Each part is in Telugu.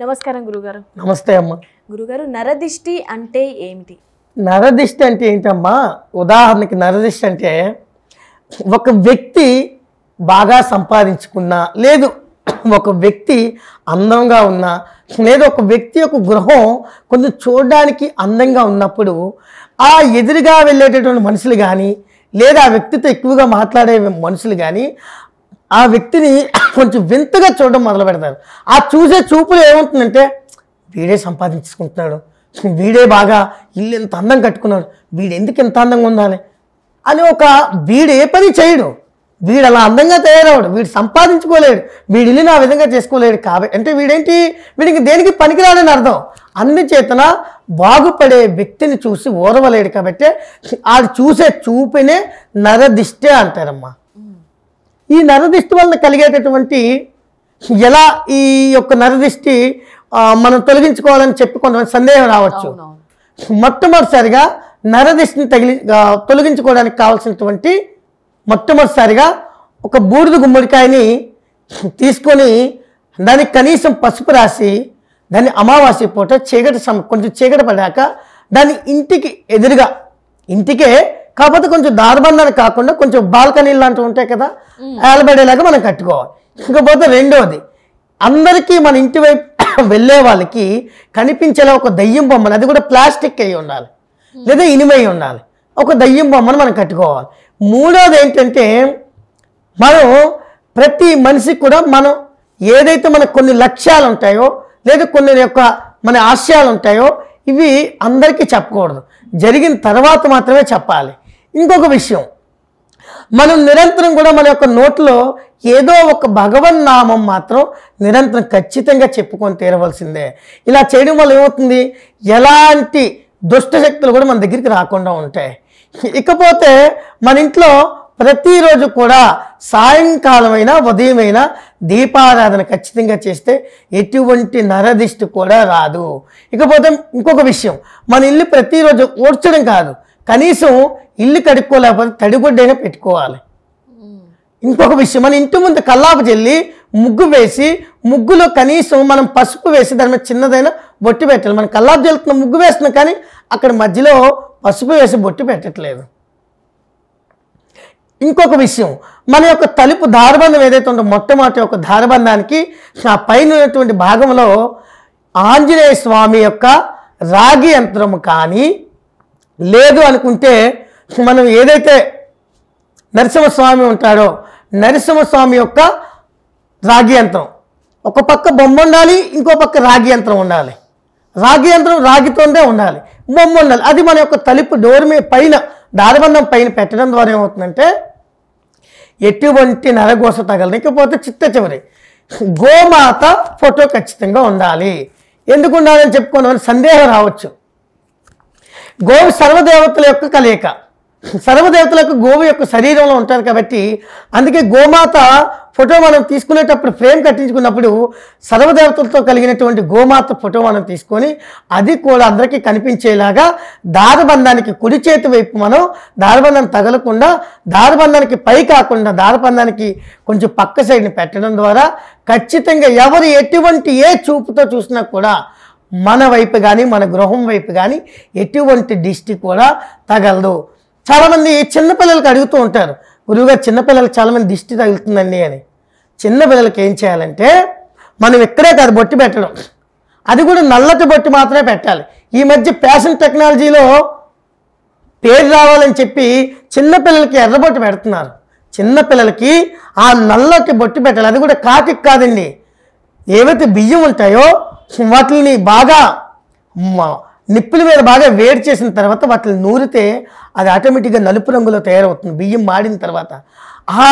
నమస్కారం గురుగారు. నమస్తే అమ్మ. గురుగారు నరదిష్టి అంటే ఏమిటి? నరదిష్టి అంటే ఏంటమ్మా? ఉదాహరణకి నరదిష్టి అంటే ఒక వ్యక్తి బాగా సంపాదించుకున్నా లేదు ఒక వ్యక్తి అందంగా ఉన్నా లేదా ఒక వ్యక్తి యొక్క గృహం కొంచెం చూడడానికి అందంగా ఉన్నప్పుడు ఆ ఎదురుగా వెళ్ళేటటువంటి మనుషులు కానీ లేదా ఆ వ్యక్తితో ఎక్కువగా మాట్లాడే మనుషులు కానీ ఆ వ్యక్తిని కొంచెం వింతగా చూడడం మొదలు పెడతారు. ఆ చూసే చూపులు ఏమవుతుందంటే వీడే సంపాదించుకుంటున్నాడు. వీడే బాగా ఇల్లు ఎంత అందం కట్టుకున్నాడు. వీడు ఎందుకు ఇంత అందంగా ఉండాలి? అని ఒక వీడు ఏ పని చేయడు. వీడు అలా అందంగా తయారవడు వీడు సంపాదించుకోలేడు. వీడి ఇల్లుని ఆ విధంగా చేసుకోలేడు కాబట్టి అంటే వీడేంటి? వీడికి దేనికి పనికిరాడని అర్థం. అందుచేతన బాగుపడే వ్యక్తిని చూసి ఓరవలేడు కాబట్టి ఆడు చూసే చూపునే నరదిష్టే అంటారమ్మా. ఈ నరదిష్టి వలన కలిగేటటువంటి ఎలా ఈ యొక్క నరదిష్టి మనం తొలగించుకోవాలని చెప్పి కొంతమంది సందేహం రావచ్చు. మొట్టమొదటిసారిగా నరదిష్టిని తగిలి తొలగించుకోవడానికి కావాల్సినటువంటి మొట్టమొదటిసారిగా ఒక బూడిద గుమ్మడికాయని తీసుకొని దానికి కనీసం పసుపు రాసి దాన్ని అమావాస్య పూట చీకటి సమ కొంచెం చీకటి పడాక దాన్ని ఇంటికి ఎదురుగా ఇంటికే కాకపోతే కొంచెం దారబంధాన్ని కాకుండా కొంచెం బాల్కనీ లాంటివి ఉంటాయి కదా ఏలబడేలాగా మనం కట్టుకోవాలి. ఇకపోతే రెండోది అందరికీ మన ఇంటి వైపు వెళ్ళే వాళ్ళకి కనిపించేలా ఒక దయ్యం బొమ్మను అది కూడా ప్లాస్టిక్ అయి ఉండాలి లేదా ఇనిమై ఉండాలి ఒక దయ్యం బొమ్మను మనం కట్టుకోవాలి. మూడోది ఏంటంటే మనం ప్రతి మనిషికి కూడా మనం ఏదైతే మనకు కొన్ని లక్ష్యాలు ఉంటాయో లేదా కొన్ని యొక్క మన ఆశయాలు ఉంటాయో ఇవి అందరికీ చెప్పకూడదు. జరిగిన తర్వాత మాత్రమే చెప్పాలి. ఇంకొక విషయం. మనం నిరంతరం కూడా మన యొక్క నోట్లో ఏదో ఒక భగవన్ నామం మాత్రం నిరంతరం ఖచ్చితంగా చెప్పుకొని తీరవలసిందే. ఇలా చేయడం వల్ల ఏమవుతుంది? ఎలాంటి దుష్ట శక్తులు కూడా మన దగ్గరికి రాకుండా ఉంటాయి. ఇకపోతే మన ఇంట్లో ప్రతిరోజు కూడా సాయంకాలమైనా ఉదయమైనా దీపారాధన ఖచ్చితంగా చేస్తే ఎటువంటి నరదిష్టి కూడా రాదు. ఇకపోతే ఇంకొక విషయం. మన ఇల్లు ప్రతిరోజు ఊడ్చడం కాదు. కనీసం ఇల్లు కడుక్కోలేకపోతే తడిగుడ్డైనా పెట్టుకోవాలి. ఇంకొక విషయం మన ఇంటి ముందు కల్లాపు చెల్లి ముగ్గు వేసి ముగ్గులో కనీసం మనం పసుపు వేసి దాని మీద చిన్నదైనా బొట్టు పెట్టాలి. మనం కల్లాపు చెల్లుతున్న ముగ్గు వేస్తున్నాం కానీ అక్కడ మధ్యలో పసుపు వేసి బొట్టు పెట్టట్లేదు. ఇంకొక విషయం మన యొక్క తలుపు దారబంధం ఏదైతే ఉందో మొట్టమొదటి యొక్క దారబంధానికి ఆ పైన ఉన్నటువంటి భాగంలో ఆంజనేయ స్వామి యొక్క రాగి యంత్రము కానీ లేదు అనుకుంటే మనం ఏదైతే నరసింహస్వామి ఉంటాడో నరసింహస్వామి యొక్క రాగి యంత్రం. ఒక పక్క బొమ్మ ఉండాలి ఇంకో పక్క రాగి యంత్రం ఉండాలి. రాగి యంత్రం రాగితోనే ఉండాలి. బొమ్మ ఉండాలి. అది మన యొక్క తలుపు డోర్ మీద పైన దారబంధం పైన పెట్టడం ద్వారా ఏమవుతుందంటే ఎటువంటి నరగోస తగలదు ఇకపోతే చిత్త చివరి. గోమాత ఫోటో ఖచ్చితంగా ఉండాలి. ఎందుకు ఉండాలని చెప్పుకోవడం సందేహం రావచ్చు. గోవు సర్వదేవతల యొక్క కలయిక. సర్వదేవతలకు గోవు యొక్క శరీరంలో ఉంటారు కాబట్టి అందుకే గోమాత ఫోటో మనం తీసుకునేటప్పుడు ఫ్రేమ్ కట్టించుకున్నప్పుడు సర్వదేవతలతో కలిగినటువంటి గోమాత ఫోటో మనం తీసుకొని అది కూడా అందరికీ కనిపించేలాగా దారబంధానికి కుడి చేతి వైపు మనం దారబంధం తగలకుండా దారబంధానికి పై కాకుండా దారబంధానికి కొంచెం పక్క సైడ్ని పెట్టడం ద్వారా ఖచ్చితంగా ఎవరు ఎటువంటి ఏ చూపుతో చూసినా కూడా మన వైపు కానీ మన గృహం వైపు కానీ ఎటువంటి దిష్టి కూడా తగలదు. చాలామంది చిన్నపిల్లలకి అడుగుతూ ఉంటారు గురువుగారు చిన్నపిల్లలకి చాలామంది దిష్టి తగులుతుందండి అని. చిన్నపిల్లలకి ఏం చేయాలంటే మనం ఇక్కడే కాదు బొట్టి పెట్టడం. అది కూడా నల్లటి బొట్టి మాత్రమే పెట్టాలి. ఈ మధ్య ఫ్యాషన్ టెక్నాలజీలో పేరు రావాలని చెప్పి చిన్నపిల్లలకి ఎర్రబొట్టు పెడుతున్నారు. చిన్నపిల్లలకి ఆ నల్లటి బొట్టు పెట్టాలి. అది కూడా కాకి కాదండి. ఏవైతే బియ్యం ఉంటాయో వాటిని బాగా నిప్పుల మీద బాగా వేడి చేసిన తర్వాత వాటిని నూరితే అది ఆటోమేటిక్గా నలుపు రంగులో తయారవుతుంది. బియ్యం మాడిన తర్వాత. ఆ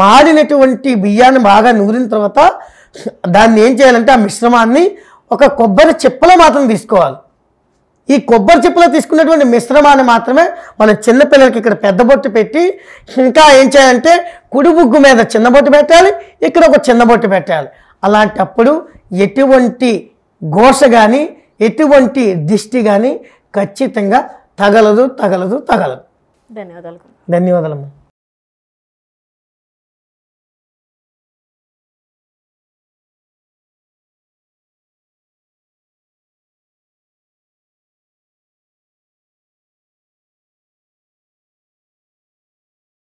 మాడినటువంటి బియ్యాన్ని బాగా నూరిన తర్వాత దాన్ని ఏం చేయాలంటే ఆ మిశ్రమాన్ని ఒక కొబ్బరి చిప్పలో మాత్రం తీసుకోవాలి. ఈ కొబ్బరి చిప్పలో తీసుకున్నటువంటి మిశ్రమాన్ని మాత్రమే మన చిన్నపిల్లలకి ఇక్కడ పెద్ద బొట్టు పెట్టి ఇంకా ఏం చేయాలంటే కుడి బుగ్గు మీద చిన్న బొట్టు పెట్టాలి ఇక్కడ ఒక చిన్న బొట్టు పెట్టాలి. అలాంటప్పుడు ఎటువంటి ఘోష కానీ ఎటువంటి దిష్టి కానీ ఖచ్చితంగా తగలదు తగలదు తగలదు. ధన్యవాదాలు. ధన్యవాదాలమ్మా.